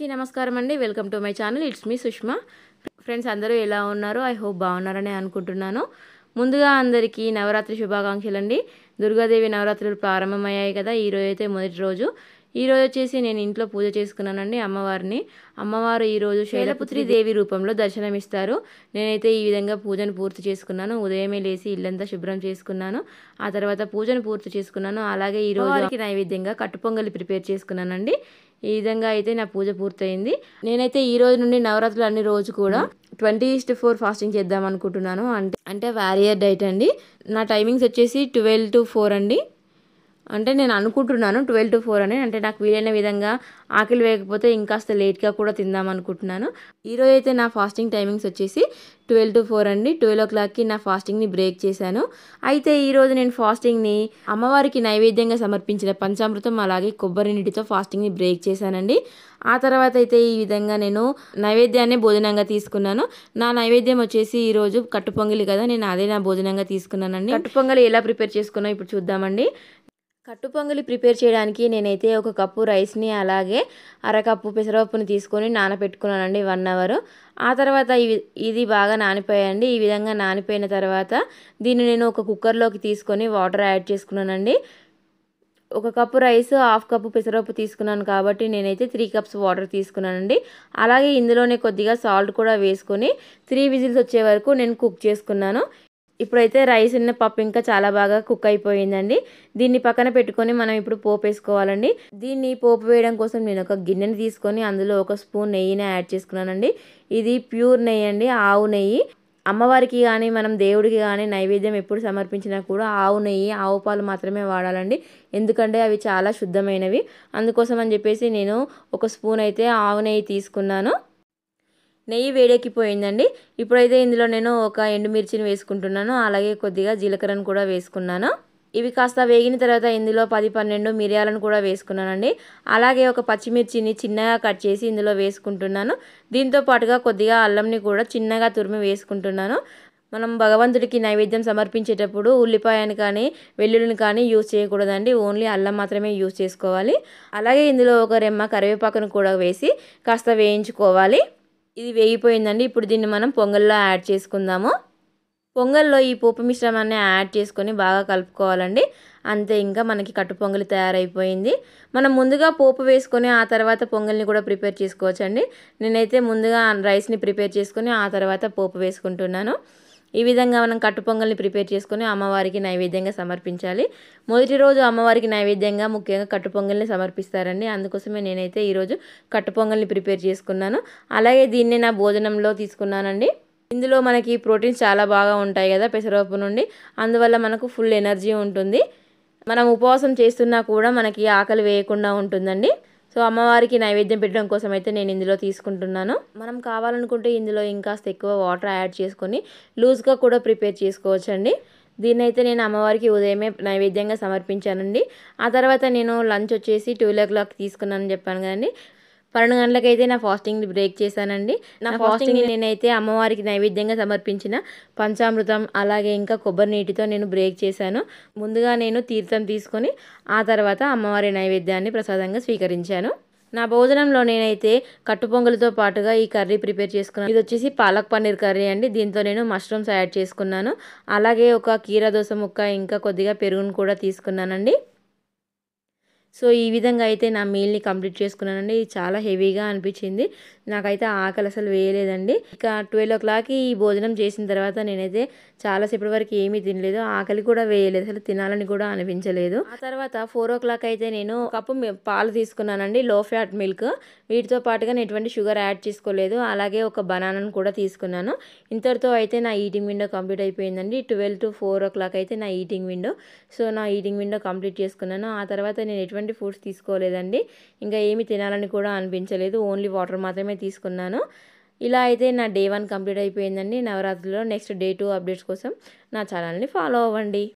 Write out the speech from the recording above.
కి నమస్కారం అండి. Welcome to my channel it's me Sushma friends అందరూ ఎలా ఉన్నారు? ఐ హోప్ బాగున్నారని అనుకుంటున్నాను. ముందుగా అందరికీ నవరాత్రి శుభాకాంక్షలు అండి దుర్గాదేవి నవరాత్రులు ప్రారంభమయ్యాయి కదా ఈరోజు అయితే మొదటి రోజు. ఈ రోజు వచ్చేసి నేను ఇంట్లో పూజ చేసుకున్నానండి అమ్మవారిని. అమ్మవారు ఈరోజు శైలపుత్రి దేవి రూపంలో దర్శనమిస్తారు. నేనైతే ఈ విధంగా పూజను పూర్తి చేసుకున్నాను. ఉదయమే లేచి ఇల్లంతా శుభ్రం చేసుకున్నాను. ఆ తర్వాత పూజను పూర్తి చేసుకున్నాను. అలాగే ఈ నైవేద్యంగా కట్టుపొంగలి ప్రిపేర్ చేసుకున్నానండి. ఈ విధంగా అయితే నా పూజ పూర్తయింది. నేనైతే ఈ రోజు నుండి నవరాత్రులు అన్ని రోజు కూడా ట్వంటీ ఈస్ట్ ఫోర్ ఫాస్టింగ్ చేద్దాం అనుకుంటున్నాను. అంటే అంటే వారియర్ డైట్ అండి. నా టైమింగ్స్ వచ్చేసి ట్వెల్వ్ టు ఫోర్ అండి. అంటే నేను అనుకుంటున్నాను ట్వెల్వ్ టు ఫోర్ అని. అంటే నాకు వీలైన విధంగా ఆకలి వేయకపోతే ఇంకాస్త లేట్గా కూడా తిందాం అనుకుంటున్నాను. ఈరోజు అయితే నా ఫాస్టింగ్ టైమింగ్స్ వచ్చేసి ట్వెల్వ్ టు ఫోర్ అండి. ట్వెల్వ్ ఓ క్లాక్కి నా ఫాస్టింగ్ని బ్రేక్ చేశాను. అయితే ఈరోజు నేను ఫాస్టింగ్ని అమ్మవారికి నైవేద్యంగా సమర్పించిన పంచామృతం అలాగే కొబ్బరి నీటితో ఫాస్టింగ్ని బ్రేక్ చేశానండి. ఆ తర్వాత అయితే ఈ విధంగా నేను నైవేద్యాన్ని భోజనంగా తీసుకున్నాను. నా నైవేద్యం వచ్చేసి ఈరోజు కట్టుపొంగలి కదా నేను అదే నా భోజనంగా తీసుకున్నానండి. కట్టుపొంగలి ఎలా ప్రిపేర్ చేసుకున్నా ఇప్పుడు చూద్దామండి. కట్టు పొంగలి ప్రిపేర్ చేయడానికి నేనైతే ఒక కప్పు రైస్ని అలాగే అరకప్పు పెసరపప్పుని తీసుకొని నానబెట్టుకున్నానండి వన్ అవర్. ఆ తర్వాత ఇవి ఇది బాగా నానిపోయాయండి. ఈ విధంగా నానిపోయిన తర్వాత దీన్ని నేను ఒక కుక్కర్లోకి తీసుకొని వాటర్ యాడ్ చేసుకున్నానండి. ఒక కప్పు రైస్ హాఫ్ కప్పు పెసరపప్పు తీసుకున్నాను కాబట్టి నేనైతే త్రీ కప్స్ వాటర్ తీసుకున్నానండి. అలాగే ఇందులోనే కొద్దిగా సాల్ట్ కూడా వేసుకొని త్రీ విజిల్స్ వచ్చే వరకు నేను కుక్ చేసుకున్నాను. ఇప్పుడైతే రైస్ ఉన్న పప్పు ఇంకా చాలా బాగా కుక్ అయిపోయిందండి. దీన్ని పక్కన పెట్టుకొని మనం ఇప్పుడు పోపు వేసుకోవాలండి. దీన్ని పోపు వేయడం కోసం నేను ఒక గిన్నెని తీసుకొని అందులో ఒక స్పూన్ నెయ్యిని యాడ్ చేసుకున్నానండి. ఇది ప్యూర్ నెయ్యి అండి ఆవు నెయ్యి. అమ్మవారికి కానీ మనం దేవుడికి కానీ నైవేద్యం ఎప్పుడు సమర్పించినా కూడా ఆవు నెయ్యి ఆవు పాలు మాత్రమే వాడాలండి. ఎందుకంటే అవి చాలా శుద్ధమైనవి. అందుకోసం అని చెప్పేసి నేను ఒక స్పూన్ అయితే ఆవు నెయ్యి తీసుకున్నాను. నెయ్యి వేడెక్కిపోయిందండి. ఇప్పుడైతే ఇందులో నేను ఒక ఎండుమిర్చిని వేసుకుంటున్నాను. అలాగే కొద్దిగా జీలకర్రను కూడా వేసుకున్నాను. ఇవి కాస్త వేగిన తర్వాత ఇందులో పది పన్నెండు మిరియాలను కూడా వేసుకున్నానండి. అలాగే ఒక పచ్చిమిర్చిని చిన్నగా కట్ చేసి ఇందులో వేసుకుంటున్నాను. దీంతో పాటుగా కొద్దిగా అల్లంని కూడా చిన్నగా తురిమి వేసుకుంటున్నాను. మనం భగవంతుడికి నైవేద్యం సమర్పించేటప్పుడు ఉల్లిపాయని కానీ వెల్లుల్లిని కానీ యూజ్ చేయకూడదండి. ఓన్లీ అల్లం మాత్రమే యూజ్ చేసుకోవాలి. అలాగే ఇందులో ఒక రెమ్మ కరివేపాకును కూడా వేసి కాస్త వేయించుకోవాలి. ఇది వేగిపోయిందండి. ఇప్పుడు దీన్ని మనం పొంగల్లో యాడ్ చేసుకుందాము. పొంగల్లో ఈ పోపు మిశ్రమాన్ని యాడ్ చేసుకొని బాగా కలుపుకోవాలండి. అంతే ఇంకా మనకి కట్టు పొంగలి తయారైపోయింది. మనం ముందుగా పోపు వేసుకొని ఆ తర్వాత పొంగల్ని కూడా ప్రిపేర్ చేసుకోవచ్చండి. నేనైతే ముందుగా రైస్ని ప్రిపేర్ చేసుకొని ఆ తర్వాత పోపు వేసుకుంటున్నాను. ఈ విధంగా మనం కట్టు పొంగల్ని ప్రిపేర్ చేసుకొని అమ్మవారికి నైవేద్యంగా సమర్పించాలి. మొదటి రోజు అమ్మవారికి నైవేద్యంగా ముఖ్యంగా కట్టు పొంగల్ని సమర్పిస్తారండి. అందుకోసమే నేనైతే ఈరోజు కట్టు పొంగల్ని ప్రిపేర్ చేసుకున్నాను. అలాగే దీన్ని నా భోజనంలో తీసుకున్నానండి. ఇందులో మనకి ప్రోటీన్స్ చాలా బాగా ఉంటాయి కదా పెసరపప్పు నుండి. అందువల్ల మనకు ఫుల్ ఎనర్జీ ఉంటుంది. మనం ఉపవాసం చేస్తున్నా కూడా మనకి ఆకలి వేయకుండా ఉంటుందండి. సో అమ్మవారికి నైవేద్యం పెట్టడం కోసం అయితే నేను ఇందులో తీసుకుంటున్నాను. మనం కావాలనుకుంటే ఇందులో ఇంకాస్త ఎక్కువ వాటర్ యాడ్ చేసుకొని లూజ్గా కూడా ప్రిపేర్ చేసుకోవచ్చండి. దీన్ని అయితే నేను అమ్మవారికి ఉదయమే నైవేద్యంగా సమర్పించానండి. ఆ తర్వాత నేను లంచ్ వచ్చేసి ట్వెల్వ్ ఓ క్లాక్ తీసుకున్నానని చెప్పాను కదండి. పన్నెండు గంటలకైతే నా ఫాస్టింగ్ బ్రేక్ చేశానండి. నా ఫాస్టింగ్ నేనైతే అమ్మవారికి నైవేద్యంగా సమర్పించిన పంచామృతం అలాగే ఇంకా కొబ్బరి నీటితో నేను బ్రేక్ చేశాను. ముందుగా నేను తీర్థం తీసుకొని ఆ తర్వాత అమ్మవారి నైవేద్యాన్ని ప్రసాదంగా స్వీకరించాను. నా భోజనంలో నేనైతే కట్టు పొంగలితో పాటుగా ఈ కర్రీ ప్రిపేర్ చేసుకున్నాను. ఇది వచ్చేసి పాలక్ పన్నీర్ కర్రీ అండి. దీంతో నేను మష్రూమ్స్ యాడ్ చేసుకున్నాను. అలాగే ఒక కీర దోస ముక్క ఇంకా కొద్దిగా పెరుగును కూడా తీసుకున్నానండి. సో ఈ విధంగా అయితే నా మీల్ని కంప్లీట్ చేసుకున్నానండి. ఇది చాలా హెవీగా అనిపించింది. నాకైతే ఆకలి అసలు వేయలేదండి. ఇక ట్వెల్వ్ ఓ క్లాక్కి ఈ భోజనం చేసిన తర్వాత నేనైతే చాలాసేపటి వరకు ఏమీ తినలేదు. ఆకలి కూడా వేయలేదు. అసలు తినాలని కూడా అనిపించలేదు. ఆ తర్వాత ఫోర్ ఓ క్లాక్ అయితే నేను కప్పు పాలు తీసుకున్నానండి. లో ఫ్యాట్ మిల్క్. వీటితో పాటుగా నేను ఎటువంటి షుగర్ యాడ్ చేసుకోలేదు. అలాగే ఒక బనానాను కూడా తీసుకున్నాను. ఇంతటితో అయితే నా ఈటింగ్ విండో కంప్లీట్ అయిపోయిందండి. Twelve to four o'clock అయితే నా ఈటింగ్ విండో. సో నా ఈటింగ్ విండో కంప్లీట్ చేసుకున్నాను. ఆ తర్వాత నేను ఎటువంటి ఎటువంటి ఫుడ్స్ తీసుకోలేదండి. ఇంకా ఏమి తినాలని కూడా అనిపించలేదు. ఓన్లీ వాటర్ మాత్రమే తీసుకున్నాను. ఇలా అయితే నా డే వన్ కంప్లీట్ అయిపోయిందండి. నవరాత్రిలో నెక్స్ట్ డే టూ అప్డేట్స్ కోసం నా ఛానల్ని ఫాలో అవ్వండి.